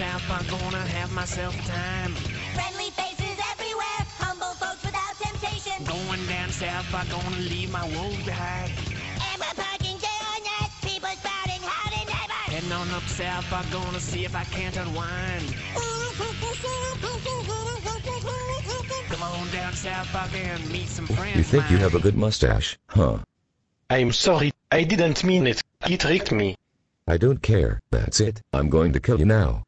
south, I'm gonna have myself a time. Friendly faces everywhere, humble folks without temptation. Going down south, I'm gonna leave my woes behind. And we're parking day people spouting howdy neighbor. Heading on up south, I'm gonna see if I can't unwind. Come on down south, I can meet some friends. You think you have a good mustache, huh? I'm sorry, I didn't mean it. He tricked me. I don't care. That's it. I'm going to kill you now.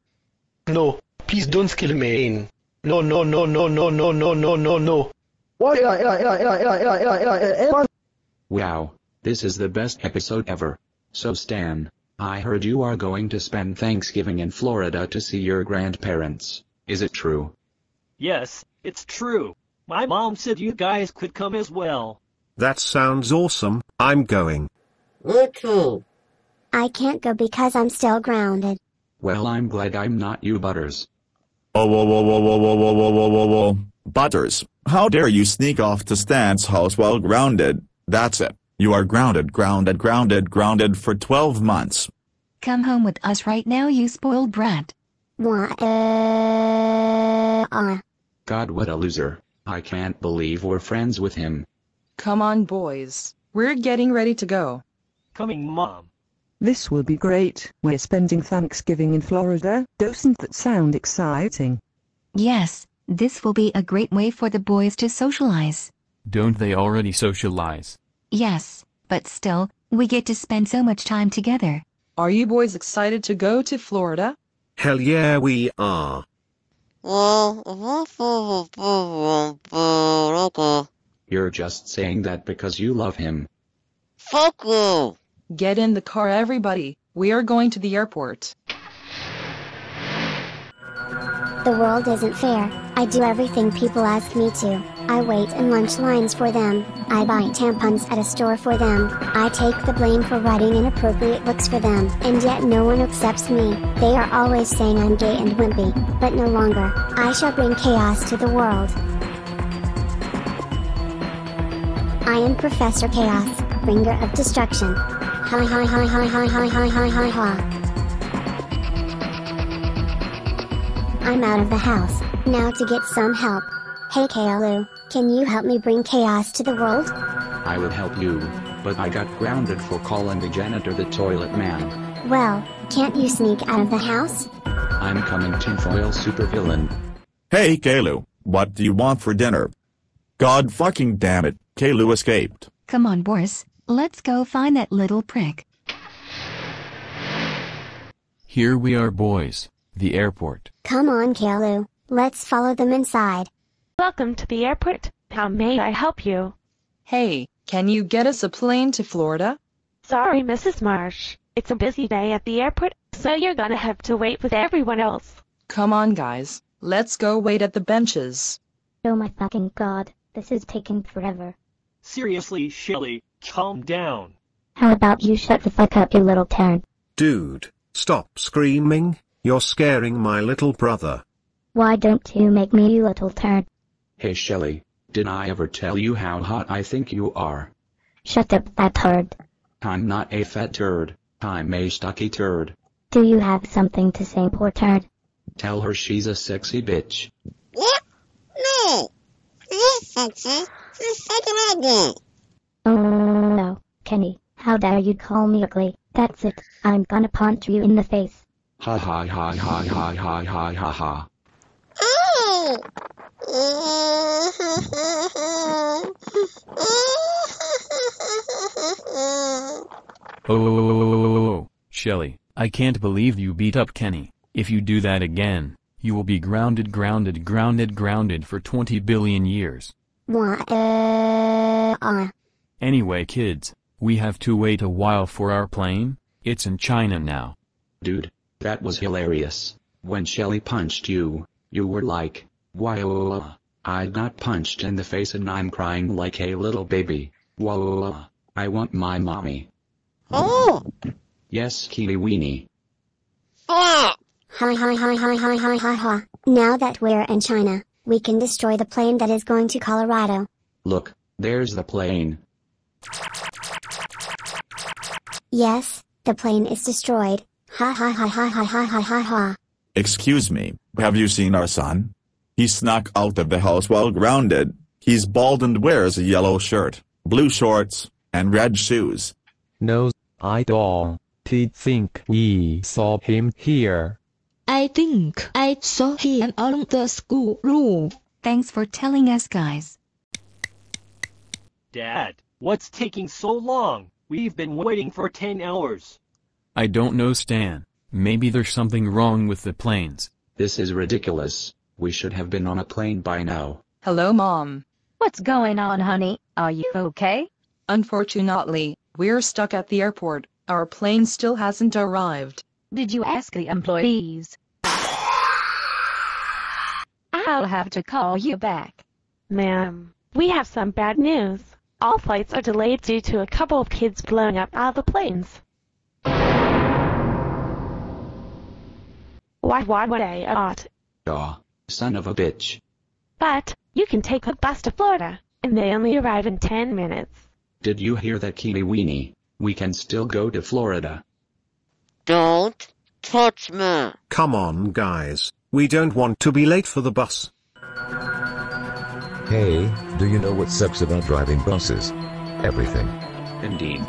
No, please don't kill me. No, no, no, no, no, no, no, no, no, no. Wow, this is the best episode ever. So Stan, I heard you are going to spend Thanksgiving in Florida to see your grandparents. Is it true? Yes, it's true. My mom said you guys could come as well. That sounds awesome. I'm going. I can't go because I'm still grounded. Well, I'm glad I'm not you, Butters. Whoa, whoa, whoa, whoa, whoa, whoa, whoa, whoa, whoa, whoa, whoa. Butters, how dare you sneak off to Stan's house while grounded? That's it. You are grounded, grounded, grounded, grounded for 12 months. Come home with us right now, you spoiled brat. What? Uh, uh. God, what a loser. I can't believe we're friends with him. Come on, boys. We're getting ready to go. Coming, Mom. This will be great. We're spending Thanksgiving in Florida. Doesn't that sound exciting? Yes, this will be a great way for the boys to socialize. Don't they already socialize? Yes, but still, we get to spend so much time together. Are you boys excited to go to Florida? Hell yeah, we are. You're just saying that because you love him. Fuck you! Get in the car, everybody. We are going to the airport. The world isn't fair. I do everything people ask me to. I wait in lunch lines for them. I buy tampons at a store for them. I take the blame for writing inappropriate books for them. And yet no one accepts me. They are always saying I'm gay and wimpy. But no longer. I shall bring chaos to the world. I am Professor Chaos, bringer of destruction. Hi hi hi hi hi hi hi hi hi. I'm out of the house, now to get some help. Hey Caillou, can you help me bring chaos to the world? I will help you, but I got grounded for calling the janitor the toilet man. Well, can't you sneak out of the house? I'm coming tinfoil supervillain. Hey, Caillou, what do you want for dinner? God fucking damn it, Caillou escaped. Come on, Boris. Let's go find that little prick. Here we are, boys. The airport. Come on Caillou. let's follow them inside. Welcome to the airport. How may I help you? Hey, can you get us a plane to Florida? Sorry, Mrs. Marsh. It's a busy day at the airport, so you're gonna have to wait with everyone else. Come on, guys. Let's go wait at the benches. Oh my fucking god, this is taking forever. Seriously, Shelly, calm down. How about you shut the fuck up, you little turd? Dude, stop screaming. You're scaring my little brother. Why don't you make me, you little turd? Hey Shelly, did I ever tell you how hot I think you are? Shut up, fat turd. I'm not a fat turd, I'm a stocky turd. Do you have something to say, poor turd? Tell her she's a sexy bitch. No. This sexy. She's ugly. Oh no, Kenny, how dare you call me ugly? That's it. I'm gonna punch you in the face. Ha ha ha ha ha ha ha ha ha. Oh, oh, oh, oh, oh, oh. Shelly, I can't believe you beat up Kenny. If you do that again, you will be grounded, grounded, grounded, grounded for 20 billion years. What? Uh, uh. Anyway, kids, we have to wait a while for our plane. It's in China now. Dude, that was hilarious. When Shelly punched you, you were like, Whoa. I got punched in the face and I'm crying like a little baby. Whoa. I want my mommy. Oh! Yes, Keely Weenie. Hi hi hi hi hi hi hi hi. Now that we're in China, we can destroy the plane that is going to Colorado. Look, there's the plane. Yes, the plane is destroyed. Ha ha ha ha ha ha ha ha ha. Excuse me, have you seen our son? He snuck out of the house while grounded. He's bald and wears a yellow shirt, blue shorts, and red shoes. No, I don't think we saw him here. I think I saw him on the school roof. Thanks for telling us guys. Dad, what's taking so long? We've been waiting for 10 hours. I don't know Stan. Maybe there's something wrong with the planes. This is ridiculous. We should have been on a plane by now. Hello, Mom. What's going on, honey? Are you okay? Unfortunately, we're stuck at the airport. Our plane still hasn't arrived. Did you ask the employees? I'll have to call you back. Ma'am, we have some bad news. All flights are delayed due to a couple of kids blowing up out of the planes. Why, why would I not? Aw, son of a bitch. But, you can take a bus to Florida, and they only arrive in 10 minutes. Did you hear that, Keely Weenie? We can still go to Florida. Don't touch me. Come on guys, we don't want to be late for the bus. Hey, do you know what sucks about driving buses? Everything. Indeed.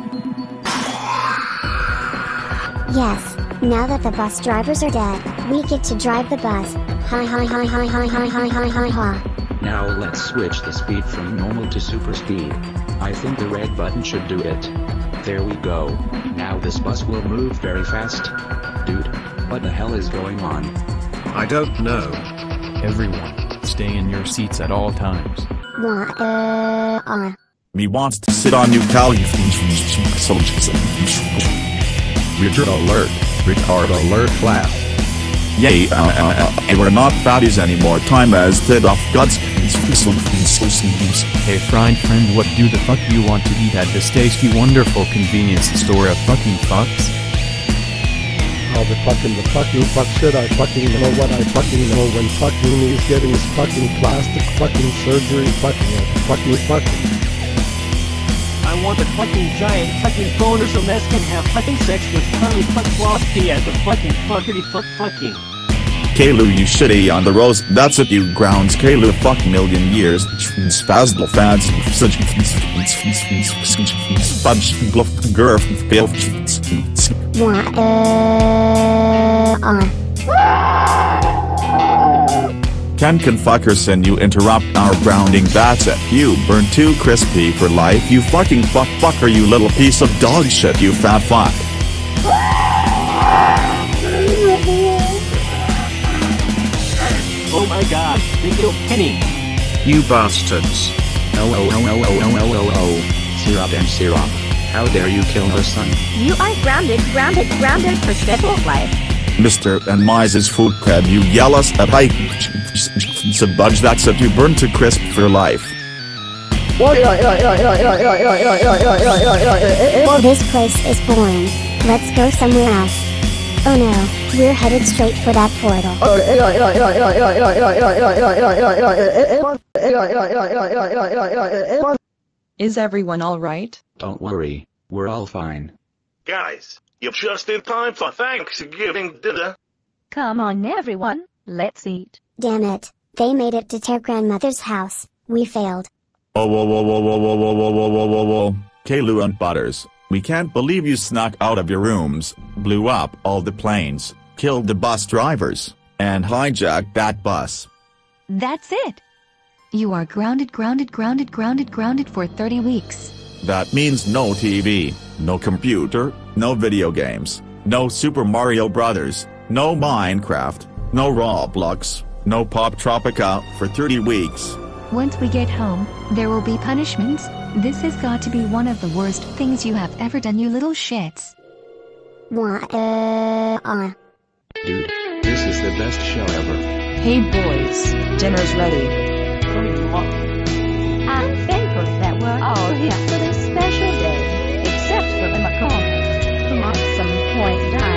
Yes, now that the bus drivers are dead, we get to drive the bus. Hi hi hi hi hi hi hi hi hi hi. Now let's switch the speed from normal to super speed. I think the red button should do it. There we go. Now this bus will move very fast. Dude, what the hell is going on? I don't know. Everyone, stay in your seats at all times. Uh, uh. Me wants to sit on you, Cal. Richard alert. Retard alert class. Yay, uh, uh, uh, we're not fatties anymore. Time has dead off God's. Hey friend friend what do the fuck you want to eat at this tasty wonderful convenience store of fucking fucks? How the fucking the fucking fuck should I fucking know what I fucking know when fucking me is getting his fucking plastic fucking surgery fucking fucking fucking. I want a fucking giant fucking boner so Les can have fucking sex with Carly fuck Flosky at the fucking fuckity fuck fucking. Caillou, you shitty on the rose. That's it, you grounds. Caillou, fuck million years. Spazdle fads. Such. Spudge. Bluff. Gurf. Ken can fuckers and you interrupt our grounding. That's it. You burn too crispy for life. You fucking fuck fucker. You little piece of dog shit. You fat fuck. My god, they killed Penny. You bastards. Oh oh oh oh oh oh oh oh oh. Syrup and syrup. How dare you kill her son? You are grounded, grounded, grounded for settled life. Mr. and Mrs. Food Crab, you yell us at I. Budge that's it. You burn to crisp for life. This place is boring. Let's go somewhere else. Oh no, we're headed straight for that portal. Is everyone alright? Don't worry, we're all fine. Guys, you're just in time for Thanksgiving dinner. Come on, everyone. Let's eat. Damn it, they made it to their grandmother's house. We failed. Whoa, whoa, whoa, whoa, whoa, whoa, whoa, whoa, whoa, whoa, whoa, whoa. Caillou and Butters, we can't believe you snuck out of your rooms, blew up all the planes, killed the bus drivers, and hijacked that bus. That's it. You are grounded, grounded, grounded, grounded, grounded for 30 weeks. That means no TV, no computer, no video games, no Super Mario Brothers, no Minecraft, no Roblox, no Poptropica for 30 weeks. Once we get home, there will be punishments. This has got to be one of the worst things you have ever done, you little shits. Wah, uh, uh. Dude, this is the best show ever. Hey boys, dinner's ready. I'm thankful that we're all here for this special day, except for the McCormick, who at some point died.